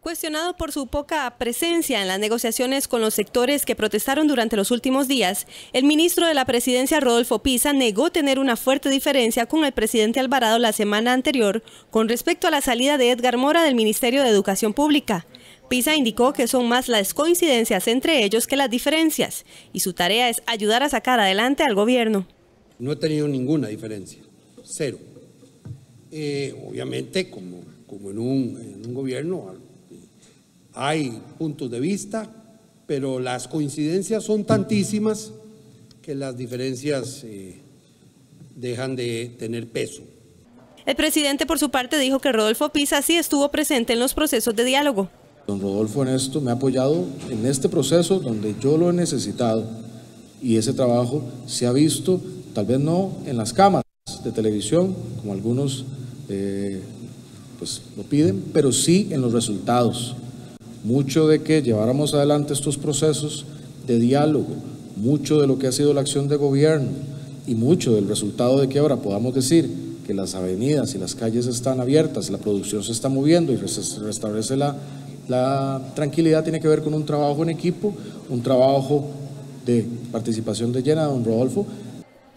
Cuestionado por su poca presencia en las negociaciones con los sectores que protestaron durante los últimos días, el ministro de la Presidencia, Rodolfo Pisa, negó tener una fuerte diferencia con el presidente Alvarado la semana anterior con respecto a la salida de Edgar Mora del Ministerio de Educación Pública. Pisa indicó que son más las coincidencias entre ellos que las diferencias, y su tarea es ayudar a sacar adelante al gobierno. No he tenido ninguna diferencia, cero. Eh, obviamente, como, como en, un, en un gobierno, hay puntos de vista, pero las coincidencias son tantísimas que las diferencias eh, dejan de tener peso. El presidente, por su parte, dijo que Rodolfo Pisa sí estuvo presente en los procesos de diálogo. Don Rodolfo en esto me ha apoyado en este proceso donde yo lo he necesitado y ese trabajo se ha visto, tal vez no en las cámaras de televisión, como algunos eh, pues, lo piden, pero sí en los resultados mucho de que lleváramos adelante estos procesos de diálogo, mucho de lo que ha sido la acción de gobierno y mucho del resultado de que ahora podamos decir que las avenidas y las calles están abiertas, la producción se está moviendo y se restablece la, la tranquilidad, tiene que ver con un trabajo en equipo, un trabajo de participación de llena, don Rodolfo,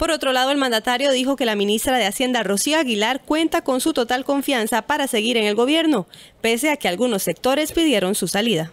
por otro lado, el mandatario dijo que la ministra de Hacienda, Rocío Aguilar, cuenta con su total confianza para seguir en el gobierno, pese a que algunos sectores pidieron su salida.